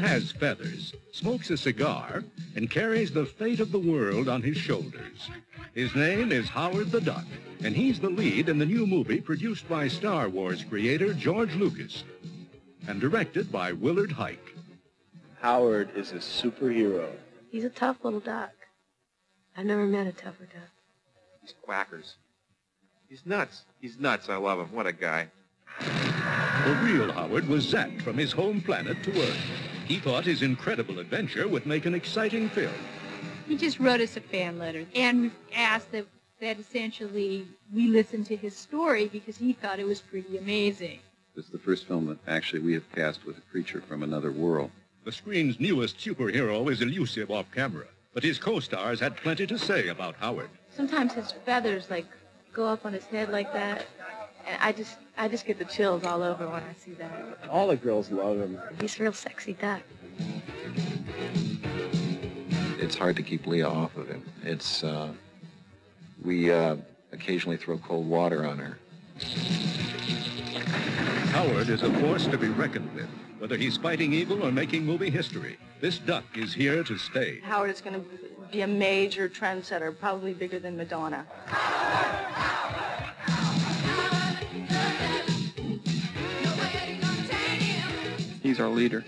has feathers, smokes a cigar, and carries the fate of the world on his shoulders. His name is Howard the Duck, and he's the lead in the new movie produced by Star Wars creator George Lucas and directed by Willard Huyck. Howard is a superhero. He's a tough little duck. I've never met a tougher duck. He's quackers. He's nuts. He's nuts. I love him. What a guy. The real Howard was zapped from his home planet to Earth. He thought his incredible adventure would make an exciting film. He just wrote us a fan letter and asked that, that essentially we listen to his story because he thought it was pretty amazing. This is the first film that actually we have cast with a creature from another world. The screen's newest superhero is elusive off camera, but his co-stars had plenty to say about Howard. Sometimes his feathers like go up on his head like that, and I just I just get the chills all over when I see that. All the girls love him. He's a real sexy duck. It's hard to keep Lea off of him. It's, uh, we uh, occasionally throw cold water on her. Howard is a force to be reckoned with, whether he's fighting evil or making movie history. This duck is here to stay. Howard is going to be a major trendsetter, probably bigger than Madonna. our leader.